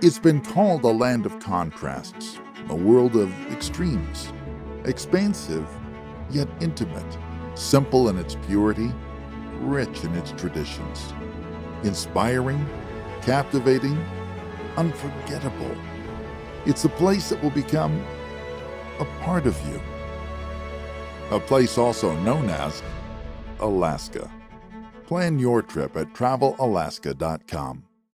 It's been called a land of contrasts, a world of extremes, expansive yet intimate, simple in its purity, rich in its traditions, inspiring, captivating, unforgettable. It's a place that will become a part of you. A place also known as Alaska. Plan your trip at travelalaska.com.